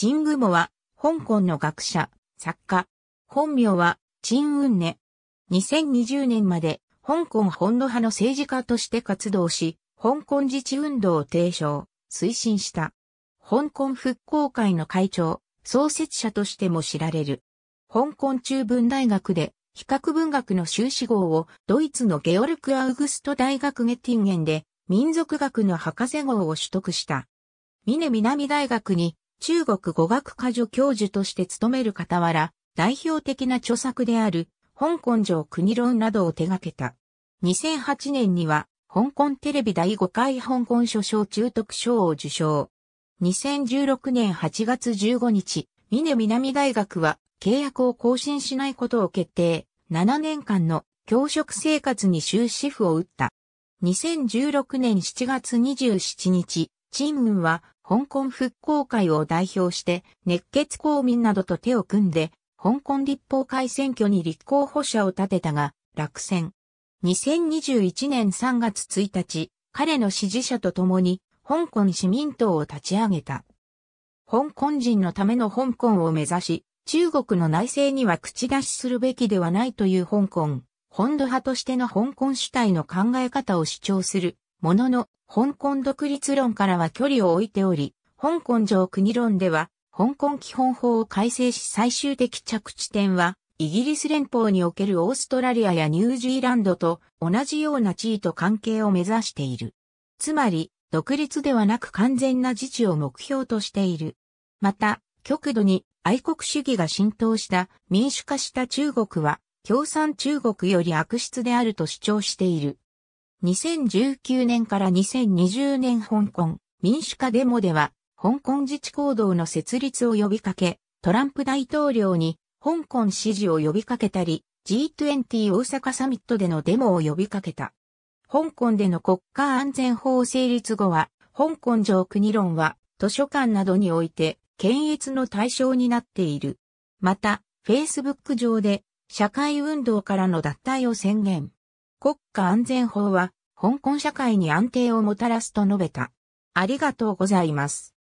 チングモは、香港の学者、作家。本名は、チンウンネ。2020年まで、香港本土派の政治家として活動し、香港自治運動を提唱、推進した。香港復興会の会長、創設者としても知られる。香港中文大学で比較文学の修士号をドイツのゲオルク・アウグスト大学ゲティンゲンで民族学の博士号を取得した。峰南大学に中国語学科助教授として務める傍ら、代表的な著作である香港城国論などを手掛けた。2008年には香港テレビ第5回香港書賞中特賞を受賞。2016年8月15日、峰南大学は契約を更新しないことを決定。7年間の教職生活に終止符を打った。2016年7月27日、チンウンは香港復興会を代表して熱血公民などと手を組んで香港立法会選挙に立候補者を立てたが落選。2021年3月1日、彼の支持者と共に香港市民党を立ち上げた。香港人のための香港を目指し、中国の内政には口出しするべきではないという香港、本土派としての香港主体の考え方を主張するものの、香港独立論からは距離を置いており、香港上国論では、香港基本法を改正し最終的着地点は、イギリス連邦におけるオーストラリアやニュージーランドと同じような地位と関係を目指している。つまり、独立ではなく完全な自治を目標としている。また、極度に愛国主義が浸透した民主化した中国は共産中国より悪質であると主張している。2019年から2020年香港民主化デモでは香港自治行動の設立を呼びかけ、トランプ大統領に香港支持を呼びかけたり、G20 大阪サミットでのデモを呼びかけた。香港での国家安全法成立後は、香港上国論は図書館などにおいて検閲の対象になっている。また、Facebook 上で社会運動からの脱退を宣言。国家安全法は香港社会に安定をもたらすと述べた。ありがとうございます。